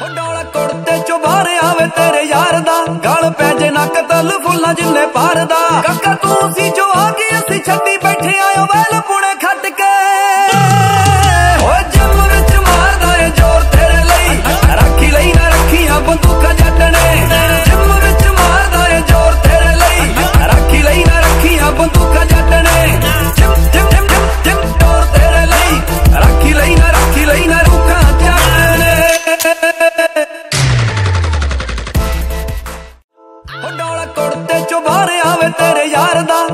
ਹੋ ਡੋਲਾ ਕੁੜਤੇ ਚੋਂ ਆਵੇ ਤੇਰੇ ਯਾਰ ਦਾ। ਗਲ ਪੈ ਜੇ ਨੱਕ ਤਲ ਫੁੱਲਾਂ ਜਿੰਨੇ ਪਾਰ ਦਾ। ਕਾਕਾ ਤੂੰ ਸੀ ਜੋ ਆ ਕੇ ਅਸੀਂ ਛੱਡੀ ਬੈਠੇ ਆਇਓ ਵੈਲ யாருதான்